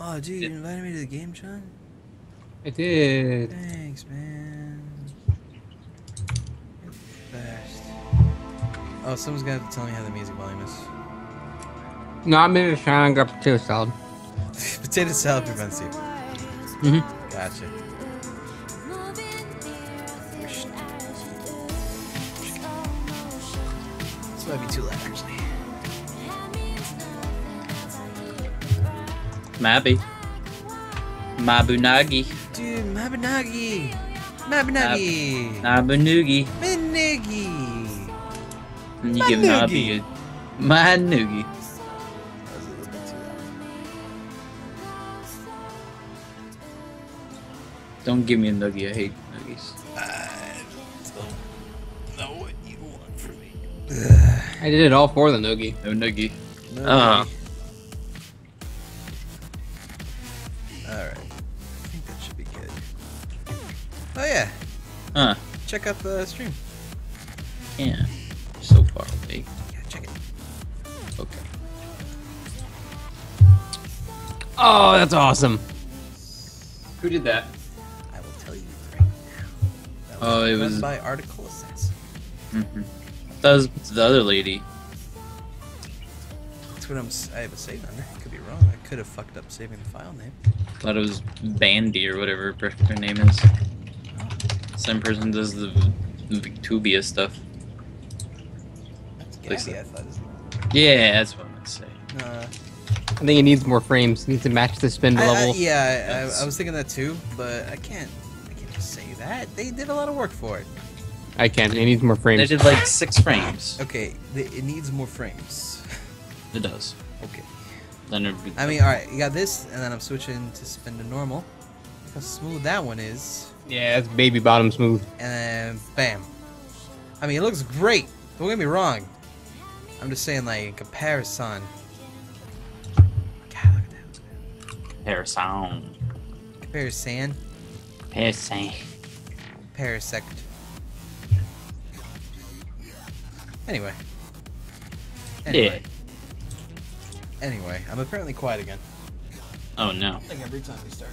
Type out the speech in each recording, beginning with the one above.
Oh, dude, you invited me to the game, John? I did. Thanks, man. You're Best. Oh, someone's gonna have to tell me how the music volume is. No, I'm in a shine and got potato salad. Potato salad prevents you. Mm-hmm. Gotcha. This might be too loud, actually. Maybe. Mabunagi. Dude, Mabinagi! Mabinagi! Nabunugi. Minigi! And you give Nabi a Manugi. That was a little bit too loud. Don't give me a noogie. I hate noogies. I don't know what you want from me. I did it all for the noogie. No noogie. No. Uh. Alright. Oh yeah, Huh. check out the stream. Yeah. So far away. Yeah, check it. Okay. Oh, that's awesome. Who did that? I will tell you right now. That Oh, it was- by Article Assassin. Mm-hmm. That was the other lady. That's what I'm. I have a save on there. Could be wrong. I could have fucked up saving the file name. Thought it was Bandy or whatever her her name is. Same person does the Victubia stuff. That's Lisa. Gabby, I thought. Yeah, that's what I'm gonna say. uh, I think it needs more frames. It needs to match the spin I, I, level. yeah, I, Yes. I, I was thinking that too, but I can't. I can't just say that. They did a lot of work for it. I can't. It needs more frames. They frames. did like six frames. Okay, the, it needs more frames. It does. Okay. Then it'd be I mean, all right, you got this, and then I'm switching to spin to normal. Look how smooth that one is, Yeah, it's baby bottom smooth. and then bam. I mean, it looks great. Don't get me wrong. I'm just saying, like in comparison. God, look at that. hair sound. Comparison. Hair sound. Parasect. Anyway. Anyway. Anyway, I'm apparently quiet again. Oh no. Like every time we start.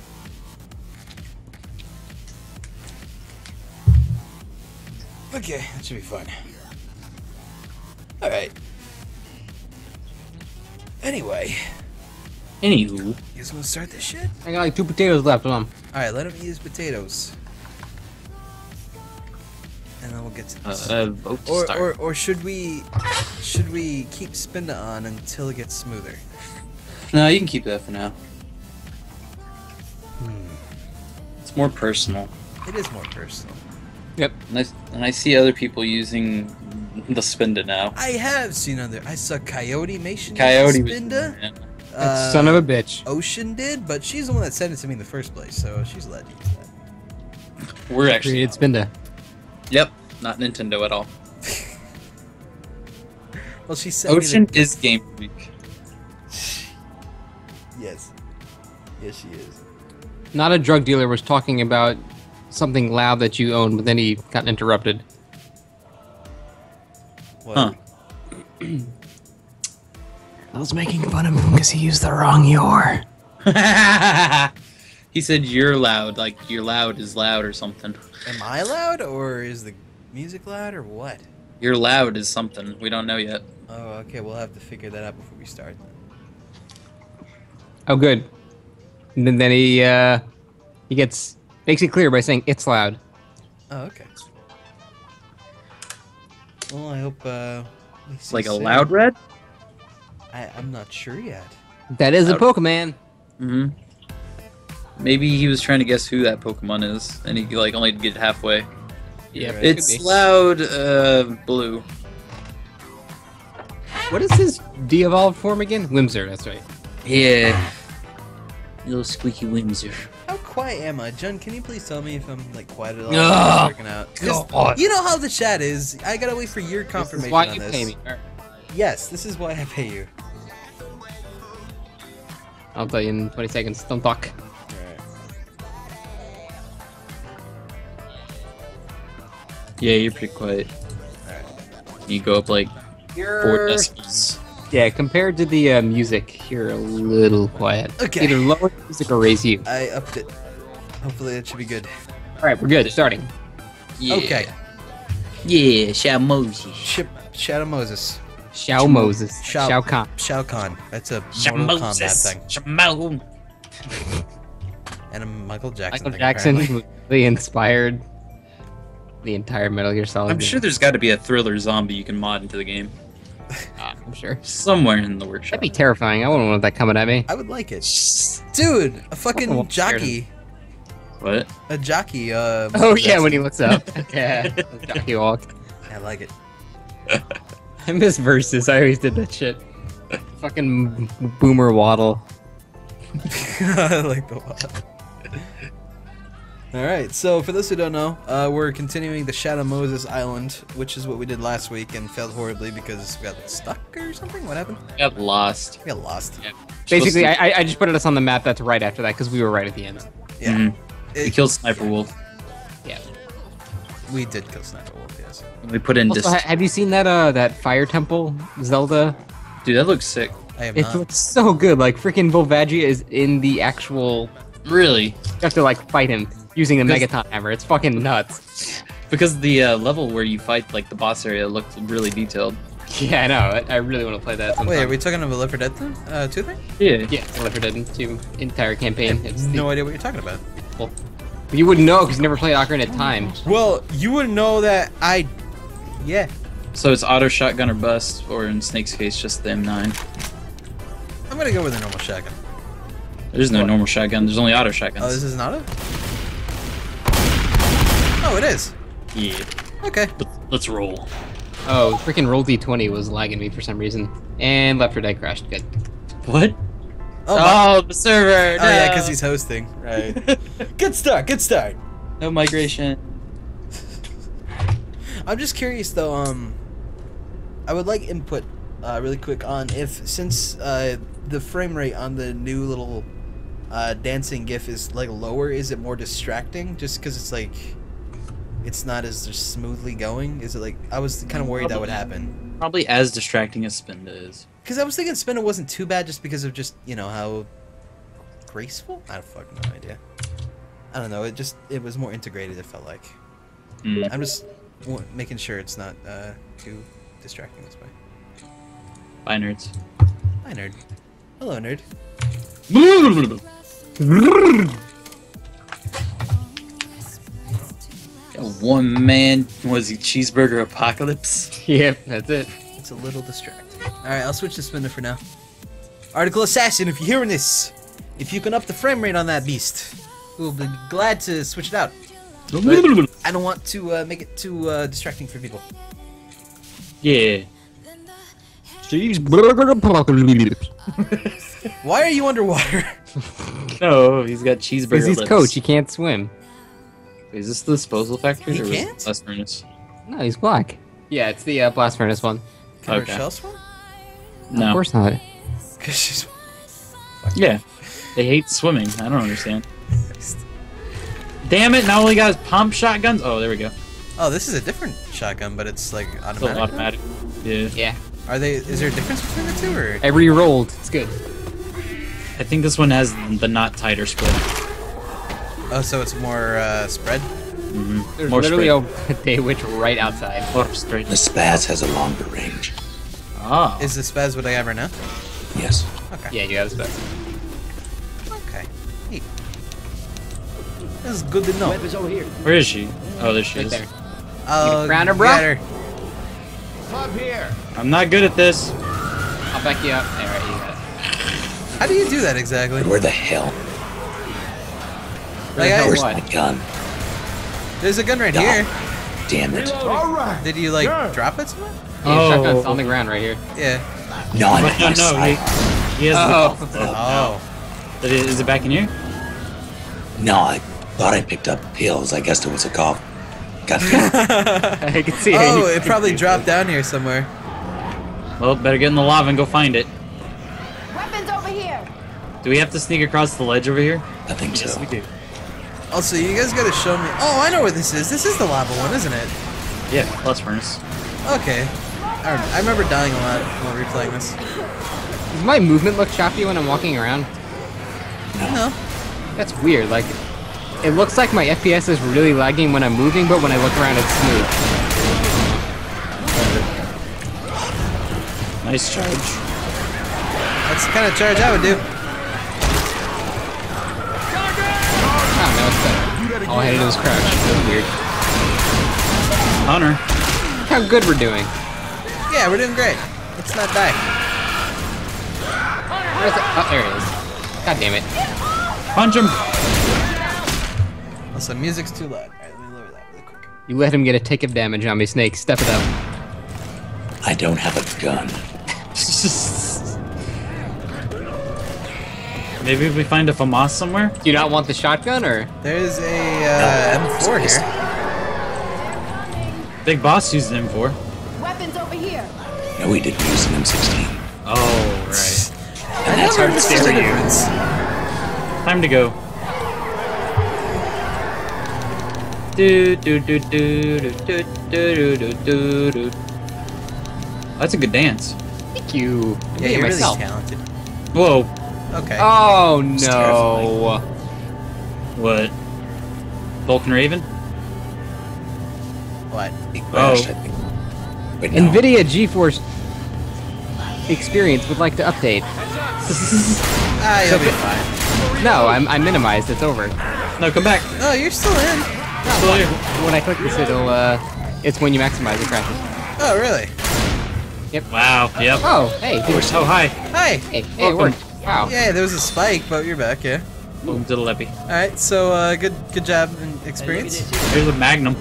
Okay, that should be fun. Alright. Anyway, Anywho, you guys wanna start this shit? I got like two potatoes left. On. Alright, let him eat his potatoes. And then we'll get to uh, this. uh, vote to or, or, or should we should we keep Spinda on until it gets smoother? No, you can keep that for now. It's more personal. It is more personal. Yep. And I, and I see other people using the Spinda now. I have seen other. I saw Coyote Mation Coyote was Spinda. yeah. Uh, Son of a bitch. Ocean did, but she's the one that sent it to me in the first place, so she's allowed to use that. We're actually. Created Spinda. Yep, not Nintendo at all. Well, she sent Ocean me is Game Freak. Yes. Yes, she is. Not a drug dealer was talking about something loud that you own, but then he got interrupted. What? Huh. I was making fun of him because he used the wrong your. he said you're loud, like you're loud is loud or something. Am I loud, or is the music loud, or what? You're loud is something. We don't know yet. Oh, okay. We'll have to figure that out before we start. Oh, good. And then, then he uh, he gets makes it clear by saying it's loud. Oh, okay. Well, I hope. Uh, we see Like a soon. Loudred? I, I'm not sure yet. That is a Pokemon. Mm-hmm. Maybe he was trying to guess who that Pokemon is, and he like only get halfway. Yeah, right. It's loud uh, blue. What is his de-evolved form again? Whismur, that's right. Yeah. Little squeaky Windsor. How quiet am I, John? Can you please tell me if I'm like quiet at all? Ugh. Working out. 'Cause God. You know how the chat is. I gotta wait for your This confirmation is why on you this. pay me. Yes, this is why I pay you. I'll tell you in 20 seconds. Don't talk. Alright. Yeah, you're pretty quiet. Alright. You go up like four decibels. Yeah, compared to the uh, music, you're a little quiet. Okay. Either lower the music or raise you. I upped it. Hopefully it should be good. All right, we're good. Starting. Yeah. Okay. Yeah, Shamoji. Ship Shadow Moses. Shao Moses. Shao- Shao Kahn. Shao Kahn. That's a Mortal Kombat thing. Shamon. And a Michael Jackson Michael thing, Jackson apparently. really inspired the entire Metal Gear Solid. I'm game. sure there's got to be a thriller zombie you can mod into the game. Ah, I'm sure. Somewhere in the workshop. That'd be terrifying. I wouldn't want that coming at me. I would like it. Dude, a fucking Fucking scared jockey. What? A jockey, uh Oh yeah, when he looks up. yeah. Jockey walk. I like it. I miss verses. I always did that shit. Fucking boomer waddle. I like the one. Alright, so for those who don't know, uh, we're continuing the Shadow Moses Island, which is what we did last week and failed horribly because we got stuck or something? What happened? We Got lost. We got lost. Yeah. Basically, I, I- I just put us on the map that's right after that because we were right at the end. Yeah. Mhm. It- We killed Sniper Wolf. Yeah. we did kill Sniper Wolf, yes. We put in Also, dis- ha- have you seen that uh that fire temple Zelda? Dude, that looks sick. I have It not. looks so good. Like freaking Volvagia is in the actual. Really? You have to like fight him using the Because- Megaton hammer. It's fucking nuts. Because the uh, level where you fight like the boss area looked really detailed. Yeah, I know. I, I really want to play that. Sometime. Wait, are we talking about Left 4 Dead thing? Uh, 2 thing? Yeah. Yeah, Left 4 Dead 2 entire campaign. It's the- No idea what you're talking about. You wouldn't know because you never played Ocarina of Time. Well, you wouldn't know that I. Yeah. So it's auto shotgun or bust, or in Snake's case, just the M9. I'm gonna go with a normal shotgun. There's no normal shotgun. There's only auto shotguns. Oh, this is not a. Oh, it is. yeah. Okay. Let's roll. Oh, freaking Roll D20 was lagging me for some reason. And Left 4 Dead crashed. Good. What? Oh, my- Oh, the server. oh yeah, because he's hosting. Right. good start. Good start. no migration. I'm just curious though. Um, I would like input, uh, really quick on if since uh the frame rate on the new little uh dancing GIF is like lower, is it more distracting? Just because it's like. It's not as just smoothly going. Is it like I was kind of worried that would happen? Probably as distracting as Spinda is. Because I was thinking Spinda wasn't too bad just because of just, you know, how graceful? I have fucking no idea. I don't know, it just, it was more integrated, it felt like. Mm. I'm just wa- making sure it's not uh, too distracting this way. Bye, nerds. Hi, nerd. Hello, nerd. One man was he cheeseburger apocalypse? Yep, that's it. It's a little distracting. Alright, I'll switch to Spinda for now. Article Assassin, if you're hearing this, if you can up the frame rate on that beast, we'll be glad to switch it out. But I don't want to uh, make it too uh, distracting for people. yeah. Cheeseburger. Why are you underwater? No, he's got cheeseburger. Because he's lips. coach, he can't swim. Is this the disposal factory He or can't? it blast furnace? No, he's black. Yeah, it's the uh, blast furnace one. Can Okay. Rochelle swim? No. Of course not. Because she's. Yeah. They hate swimming. I don't understand. Damn it! Now we got his pump shotguns. Oh, there we go. Oh, this is a different shotgun, but it's like It's automatic. automatic. Yeah. Yeah. Are they? Is there a difference between the two, or? I re-rolled. It's good. I think this one has the not tighter split. Oh, so it's more uh, spread. Mm-hmm. There's More literally straight. a day witch right outside. More straight. The spaz has a longer range. Ah. Is the spaz what I have right now? Yes. Okay. Yeah, you have best. Okay. Neat. This is good to know. Weapons over here. Where is she? Oh, there she Right is. there. Oh, Ground her, get bro. her. I'm not good at this. I'll back you up. All right, you got it. How do you do that exactly? Where the hell? Like, I, Where's What? my gun? there's a gun right Dom. here. Damn it. Did you like drop it somewhere? Yeah, Oh. shotgun's on the ground right here. Yeah. No, I'm No, no, he, he has Oh. Oh. the. Is is it back in here? No, I thought I picked up pills. I guessed it was a cough. God damn it. I can see Oh, it probably dropped down here somewhere. Well, better get in the lava and go find it. Weapons over here! Do we have to sneak across the ledge over here? I think so. We do. Also, you guys gotta show me. Oh, I know where this is. This is the lava one, isn't it? Yeah, plus furnace. Okay. I, rem- I remember dying a lot while replaying this. Does my movement look choppy when I'm walking around? No. That's weird. Like, it looks like my FPS is really lagging when I'm moving, but when I look around, it's smooth. Nice charge. That's the kind of charge I would do. Oh, no, it's better. All I had to do was crouch. That's weird. Hunter. How good we're doing. Yeah, we're doing great. Let's not die. Where's the, oh, there it is. God damn it. Punch him. Also, music's too loud. Alright, let me lower that really quick. You let him get a tick of damage on me, Snake. Step it up. I don't have a gun. Maybe if we find a FAMAS somewhere? Do you not want the shotgun, or? There's a uh, M4 here. Big Boss used an M4. Weapons over here. No, he didn't use an M16. Oh, right. And that's hard to understood steer you. difference. Time to go. Do do do do do do do do do do. That's a good dance. Thank you. I Yeah, you're really talented. Whoa. Okay. Oh It's no. What? Vulcan Raven? What? He crashed, Oh. I think. But no. NVIDIA GeForce Experience would like to update. Ah, you'll be fine. No, I'm, I'm minimized. It's over. No, come back. No, you're still in. Still here. When I click this, it'll, uh, it's when you maximize it crashes. Oh, really? Yep. Wow. Yep. Oh, hey. We're so high. Hi. Hey, hey, it worked. Wow. Yeah, there was a spike, but you're back. Yeah. Boom to the levy. All right. So, uh, good, good job and experience. Here's a Magnum.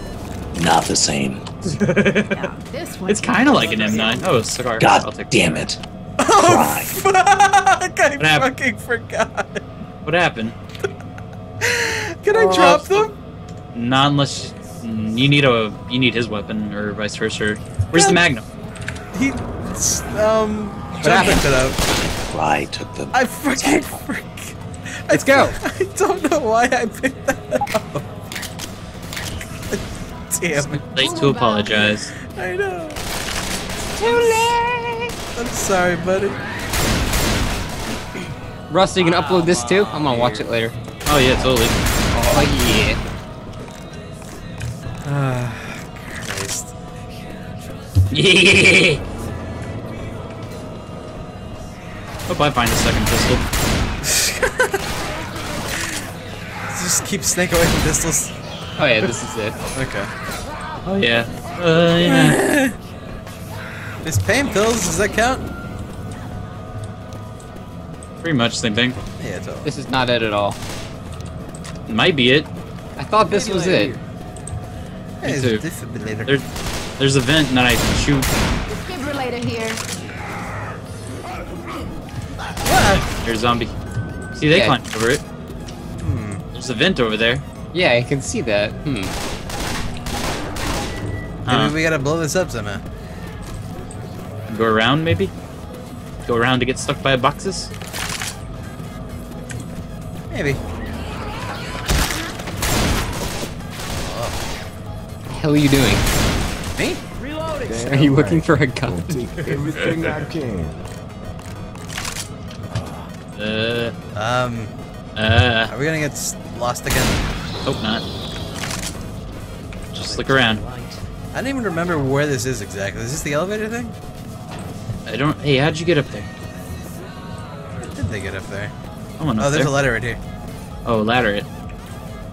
Not the same. Now, this one. It's kind of like an M9. Oh, a cigar. I'll God take damn it. Oh, fuck! I happened? fucking forgot. What happened? Can I drop them? Not unless you, need a you need his weapon or vice versa. Where's the Magnum? He, um, What happened? to them? up. Cry took them. I fucking forgot. Let's go. I don't know why I picked that up. Damn it. Late to apologize. I know. Too late. I'm sorry, buddy. Russ, you can upload this too? I'm gonna watch it later. Oh yeah, totally. Oh, yeah. Ah, Christ. Yeah. Hope I find a second pistol. Just keep Snake away from pistols. Oh, yeah, this is it. Okay. Oh yeah. Uh, yeah. This pain pills, does that count? Pretty much same thing. Yeah, totally. This is not it at all. Might be it. I thought this was it. Hey, Me there's a too. defibrillator. There's there's a vent and then I shoot. Defibrillator here. Ah, There's a zombie. See, they Yeah. climbed over it. There's a vent over there. Yeah, I can see that. Hmm. Huh. Maybe we gotta blow this up somehow. Go around maybe. Go around to get stuck by boxes. Maybe. What the hell are you doing? Me? Reloading! Are you looking for a gun? Everything I can. Uh, Um, uh, are we gonna get lost again? hope not. Just look around. I don't even remember where this is exactly. Is this the elevator thing? I don't. Hey, how'd you get up there? Where did they get up there? I went up Oh, there's there. a ladder right here. Oh, ladder it.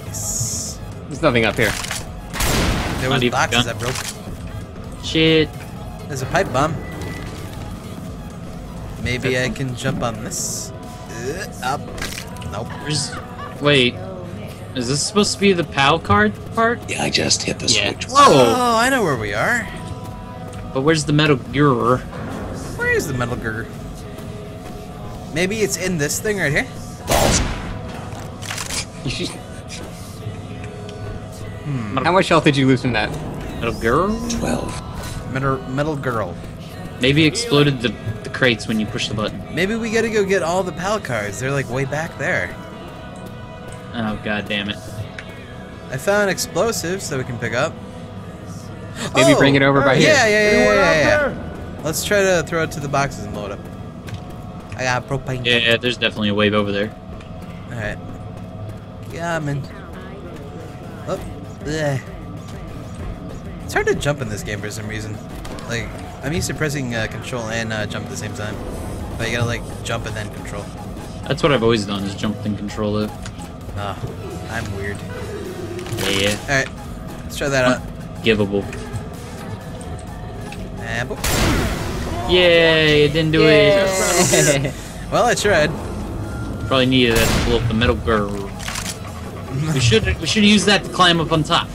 Yes. There's nothing up here. There Not was boxes gun. I broke. Shit. There's a pipe bomb. Maybe I can jump on this. Uh, up. Nope. Where's? Wait. Is this supposed to be the PAL card part? Yeah, I just hit the Yeah. switch. Whoa! Oh, I know where we are. But where's the Metal Gear? Where is the metal girder? Maybe it's in this thing right here. Balls. You. How much health did you lose from that? Metal Gear? 12. Metal metal girl. Maybe exploded the, the crates when you push the button. Maybe we gotta go get all the pal cards. They're like way back there. Oh god damn it. I found explosives that we can pick up. Maybe Oh! bring it over by Yeah, here. yeah, yeah, yeah, yeah, yeah. Let's try to throw it to the boxes and load up. I got propane. Yeah, yeah, there's definitely a wave over there. Alright. Yeah, man. Oh, bleh. It's hard to jump in this game for some reason. Like, I'm used to pressing uh, control and uh, jump at the same time. But you gotta, like, jump and then control. That's what I've always done is jump and control it. Ah, I'm weird. Yeah, Alright, let's try that out. givable. And boop. Yay, it didn't do it. well, I tried. Probably needed that to pull up the metal girl. we should we should use that to climb up on top.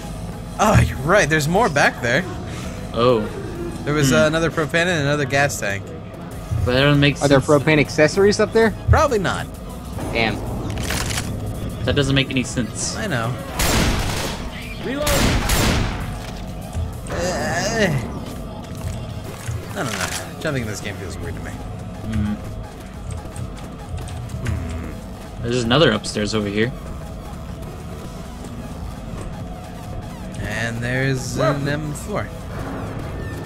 Oh, you're right. There's more back there. Oh, There was uh, another propane and another gas tank. but that doesn't make Are there propane accessories up there? Probably not. Damn. That doesn't make any sense. I know. Reload. Uh, I don't know. Jumping in this game feels weird to me. Hmm. There's another upstairs over here. And there's an M4.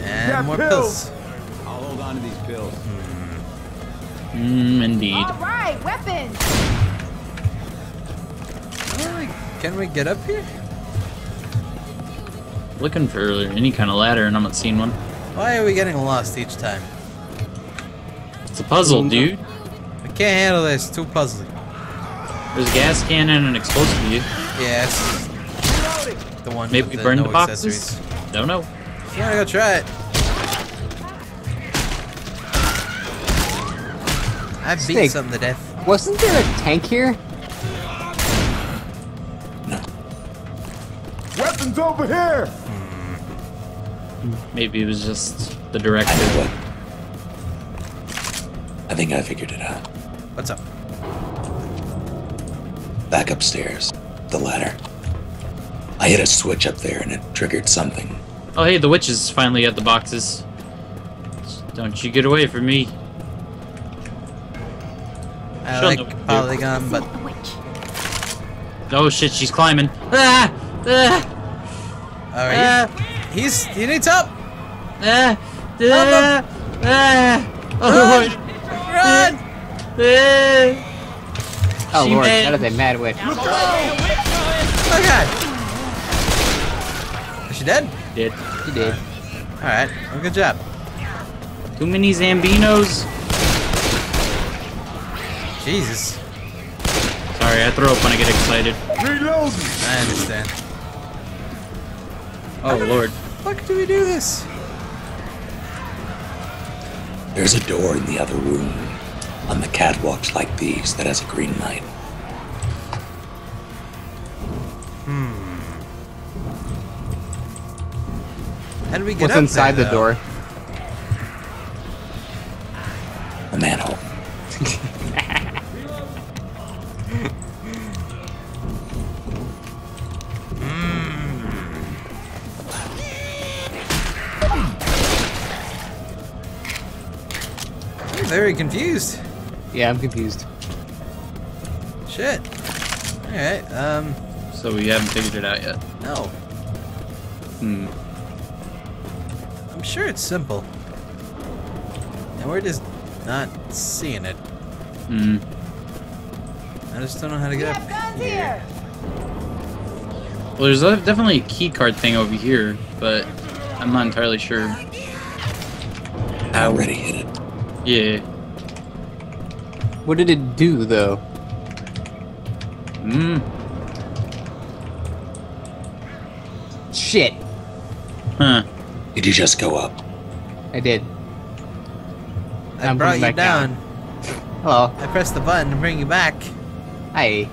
And Got more pills. pills. I'll hold on to these pills. Mmm, indeed. All right, weapons. Like, can we get up here? Looking for any kind of ladder, and I'm not seeing one. Why are we getting lost each time? It's a puzzle, mm-hmm. dude. I can't handle this. Too puzzling. There's a gas cannon and an explosive, dude. Yeah, the one Maybe with we the burn no the boxes? accessories. Don't know. If you wanna go try it. I beat Snake. something to death. Wasn't there a tank here? Over here. Maybe it was just the I know what. I think I figured it out. What's up? Back upstairs, the ladder. I hit a switch up there and it triggered something. Oh, hey, the witch is finally at the boxes. Don't you get away from me. I She'll like know what to do. Polygon, but Oh shit, she's climbing. Ah! Ah! Alright. Ah! He's he needs help. Ah! Ah! Ah! Oh, Run! ah! Oh She lord, made- that is a mad witch. Oh god. Is she dead? Did. She did. Alright. Well, good job. Too many Zambinos. Jesus. Sorry, I throw up when I get excited. Reloading. I understand. Oh lord. Fuck do we do this? There's a door in the other room on the catwalks like these that has a green light. Hmm. How do we get What's up inside there, the though? door? Very confused. Yeah, I'm confused. Shit. Alright, um, So we haven't figured it out yet. no. Hmm. I'm sure it's simple. And we're just not seeing it. Hmm. I just don't know how to We get have up guns here. here. Well, there's definitely a key card thing over here, but I'm not entirely sure. I already hit it. Yeah. What did it do though? Hmm. Shit. Huh. Did you just go up? I did. I I'm brought you back down. Hello. I pressed the button to bring you back. Hi.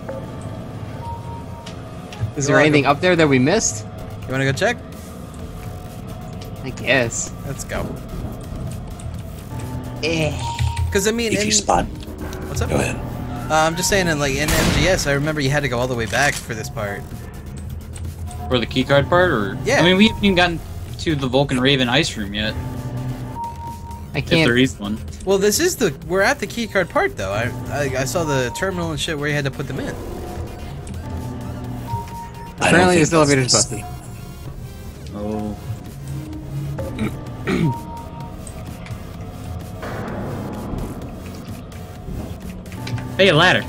Is You're there anything welcome. up there that we missed? You wanna go check? I guess. Let's go. Eh. Cause I mean, If in, you spot, what's up? go ahead. Uh, I'm just saying, in like in MGS, I remember you had to go all the way back for this part. For the keycard part, or Yeah. I mean, we haven't even gotten to the Vulcan Raven ice room yet. I If there can't. is one. Well, this is the we're at the keycard part though. I, I I saw the terminal and shit where you had to put them in. I Apparently this elevator's that's busted. Oh. Hey, a ladder.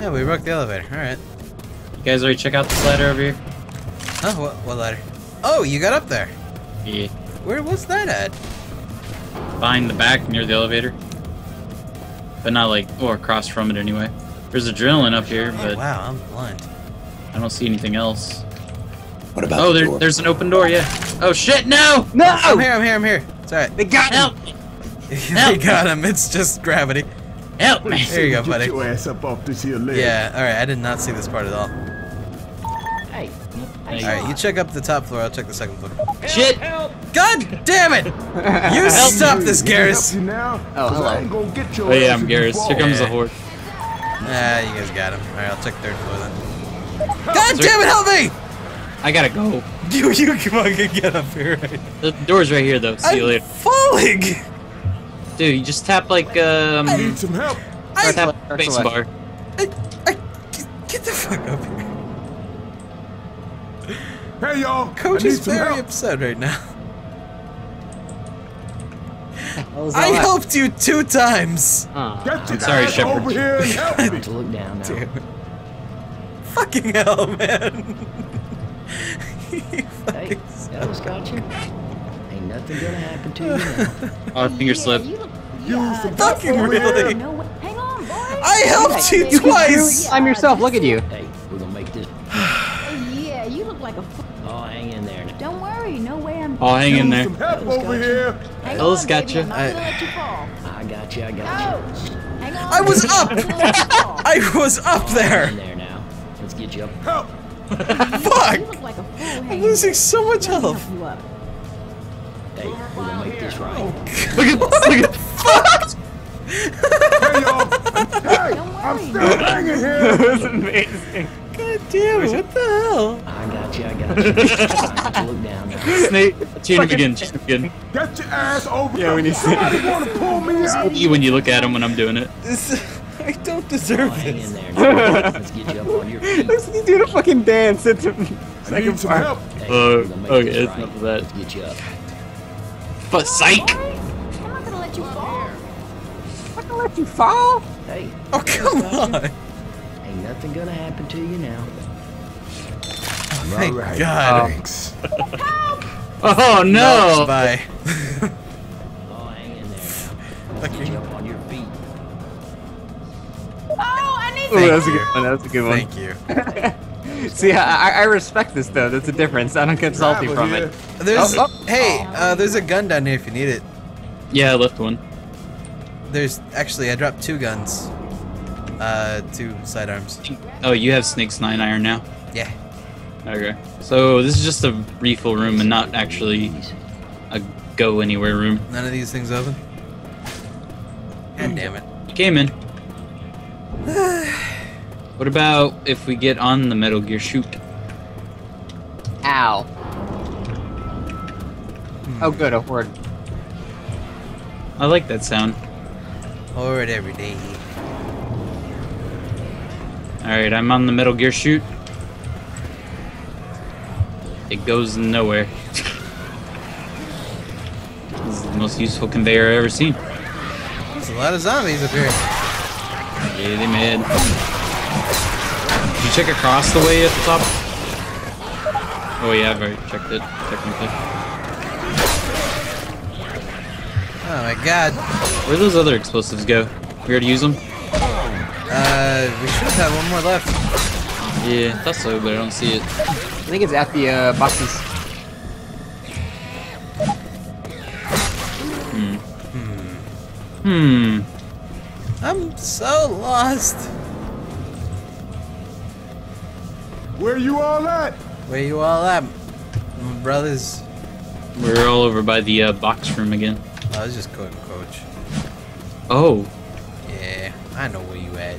Yeah, we broke the elevator. All right. You guys already check out this ladder over here? Oh, what, what ladder? Oh, you got up there. Yeah. Where was that at? Behind the back near the elevator. But not like, or across from it anyway. There's adrenaline up here, Oh, but wow, I'm blind. I don't see anything else. What about Oh, the there, there's an open door, yeah. Oh shit, no! No! I'm here, I'm here, I'm here. It's alright. They got Help! they got him. It's just gravity. Help me! There you go, Get buddy. your ass up off this here ledge. Yeah, alright, I did not see this part at all. Hey. Alright, you check up the top floor, I'll check the second floor. Shit! God damn it! You stop this, Can I Garrus! you now? Oh, 'Cause hello. I gonna get your Oh yeah, I'm if Garrus. Here fall. comes the Yeah. horde. Ah, you guys got him. Alright, I'll check third floor then. God damn it, help me! I gotta go. You, you fucking get up here right The door's right here though. See you I'm later. falling! Dude, you just tap like um I Need some help. I, tap Or space bar. I, I, get the fuck up here. Hey y'all. Coach I need is some very help. upset right now. I that? helped you two times! Aw. Get your sorry, ass Shepard. over here and help me. To look down now. Damn. Fucking hell, man. You Hey, fucking- that was got you. Ain't nothing gonna happen to you now. Oh, finger slip. You look, Use yeah, some Fucking really? no. Hang on, boy. I helped you You twice! I'm yourself. Look at you. Hey, we're gonna make this. Yeah, you look like a. F- Oh, hang in there. Don't worry, no way I'm. Oh, hang in there. help over here. Hang Ellis on, got baby, you. I'm not I- gonna let you fall. I got you. I got No. Hang on. I was up. I'm not gonna let you fall. I was up oh, you. In there! there now. Let's get you up. Help. You Fuck! look like a fool. I'm losing so much Let me health. Help you up. Hey, we're gonna make this right. Look at look at Hey y'all. Hey, I'm worry. still hanging here. was amazing. God damn it, what the hell? I got you. I got you. Time to look down now. Snake. Tune him again. Tune him again. Get your ass over Yeah, here. when you say- Somebody wanna pull me out. You when you look at him when I'm doing it. This, I don't Oh, deserve hang in this. there now. Let's get you up on your feet. Looks like he's doing a fucking dance. It's a I second need some part. help. Hey, Uh, we're gonna make okay, it's right. enough of that. Let's get you up. But psych. I'm not gonna let you fall. I'm not gonna let you fall. Hey, Oh, come on! ain't nothing gonna happen to you now. Thank All right, God. Um, Thanks. Oh no. Bye. Oh, hang in there now. Let's you up on your feet. Oh, I need Oh, some that was a good one. That was a good one. Thank you. See, I, I- I respect this though. That's a difference. I don't get salty Travel from here. it. There's, Oh, oh. hey, uh, there's a gun down here if you need it. Yeah, I left one. There's, actually, I dropped two guns. Uh, two sidearms. Oh, you have Snake's nine iron now. Yeah. Okay. So this is just a refill room and not actually a go anywhere room. None of these things open? God damn it. Came in. what about if we get on the Metal Gear shoot? Ow. Oh, good. A horde. I like that sound. Horde every day. Alright, I'm on the Metal Gear shoot. It goes nowhere. this is the most useful conveyor I've ever seen. There's a lot of zombies up here. Yeah, they mad. Did you check across the way at the top? Oh yeah, I've already checked it, technically. Oh my god. Where those other explosives go? We already use them? Uh, we should have one more left. Yeah, I thought so, but I don't see it. I think it's at the uh, boxes. Hmm. I'm so lost. Where you all at? Where you all at, my brothers? We're all over by the uh, box room again. I was just quoting Coach. Oh, Yeah, I know where you at.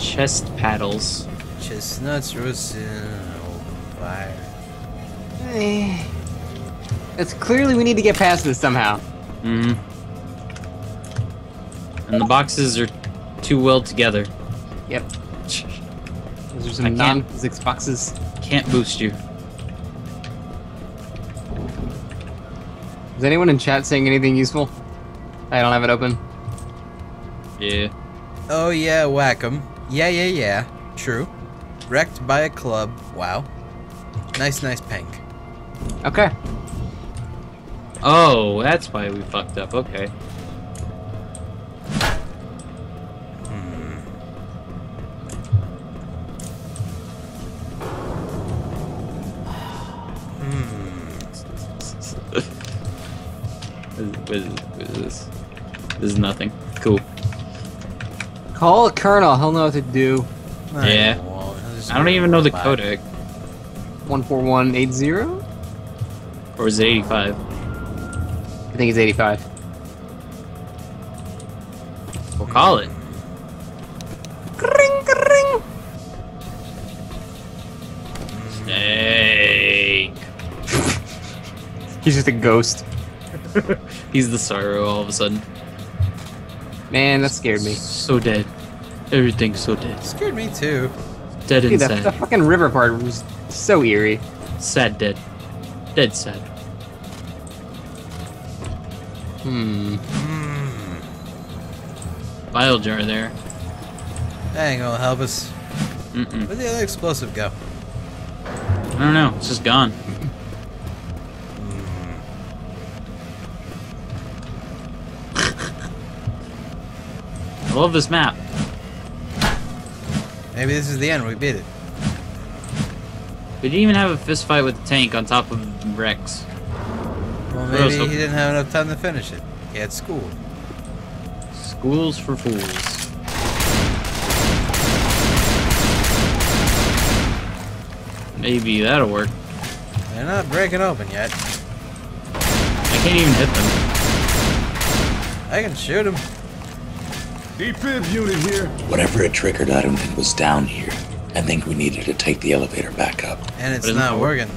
chest paddles. Chestnuts roasting on fire. Eh. It's clearly we need to get past this somehow. Hmm. And the boxes are too well together. Yep. Those are some non-physics boxes. Can't boost you. Is anyone in chat saying anything useful? I don't have it open. Yeah. Oh yeah, whack 'em. Yeah, yeah, yeah. True. Wrecked by a club. Wow. Nice, nice pink. Okay. Oh, that's why we fucked up. Okay. What is, what is this? This is nothing. Cool. Call a colonel. He'll know what to do. Yeah. won't. He'll just I don't even know the by. codec. One four one eight zero. Or is it 85? I think it's eighty five. We'll call it. Snake. He's just a ghost. He's the sorrow all of a sudden. Man, that scared me. So dead. Everything's so dead. Scared me too. Dead and Dude, the, sad. the fucking river part was so eerie. Sad dead. Dead sad. Hmm. Bile jar there. That ain't gonna help us. Mm-mm. Where'd the other explosive go? I don't know. It's just gone. Love this map. Maybe this is the end. We beat it. We didn't even have a fist fight with the tank on top of Rex. Well, maybe he didn't have enough time to finish it. He had school. Schools for fools. Maybe that'll work. They're not breaking open yet. I can't even hit them. I can shoot him. D5 unit here. Whatever it triggered, I don't think was down here. I think we needed to take the elevator back up. And it's But isn't not working.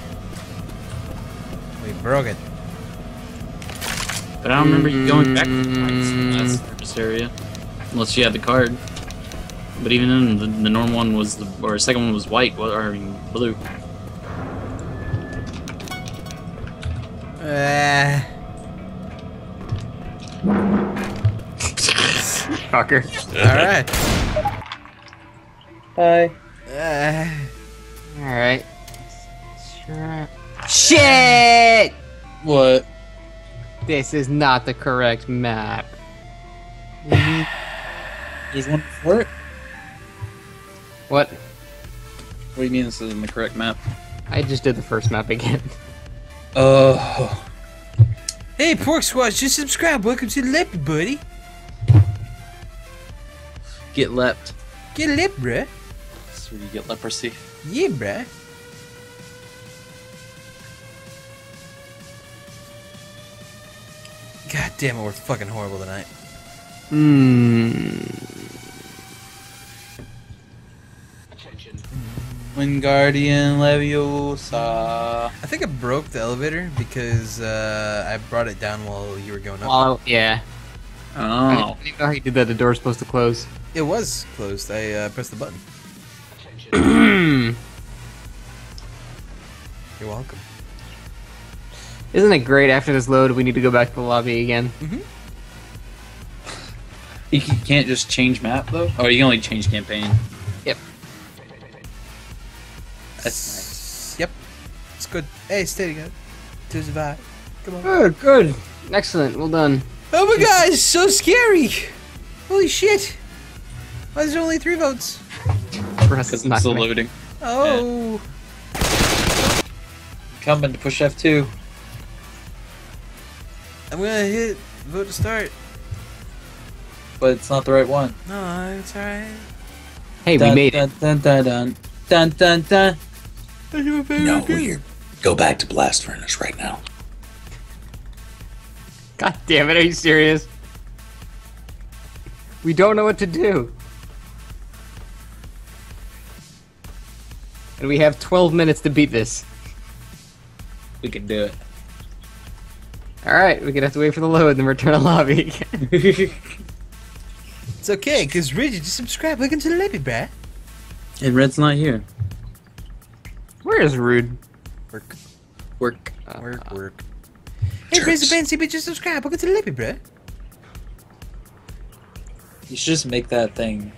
We broke it. But I don't remember you going back to the lights in the last surface area. Unless you had the card. But even then, the, the normal one was the, or the second one was white, or I mean, blue. Uh, Fucker. Alright. Hi. Uh, Alright. Shit! What? This is not the correct map. There's one for it? What? What do you mean this isn't the correct map? I just did the first map again. Oh. hey, Pork Squad, just subscribe. Welcome to the lip, buddy. Get leapt. Get a lip, bruh. That's where you get leprosy. Yeah, bruh. God damn it, we're fucking horrible tonight. Hmm. Wingardium Leviosa. I think I broke the elevator because uh, I brought it down while you were going up. Well, yeah. I Oh. didn't know how you did that. The door's supposed to close. It was closed. I uh, pressed the button. You're welcome. Isn't it great after this load we need to go back to the lobby again? You can't just change map though? Oh, you can only change campaign. Yep. That's nice. Yep. It's good. Hey, stay together. To survive. Come on. Good, good. Excellent. Well done. Oh my god, it's so scary! Holy shit! Why is there only three votes? Russ Because is I'm not still loading. Oh. Coming to push F2. I'm gonna hit vote to start. But it's not the right one. No, it's alright. Hey, we made dun, it. Dun dun dun dun dun dun. No, we're go back to blast furnace right now. God damn it! Are you serious? We don't know what to do. And we have 12 minutes to beat this. We can do it. Alright, we're gonna have to wait for the load and then return to lobby It's okay, because Reggie just subscribed. Welcome to the lobby, bruh. and Red's not here. Where is Rude? Work, Work. work, uh-huh. work. Hey, Razor Jerks. Ben, CB, just subscribe. Welcome to the lobby, bruh. You should just make that thing.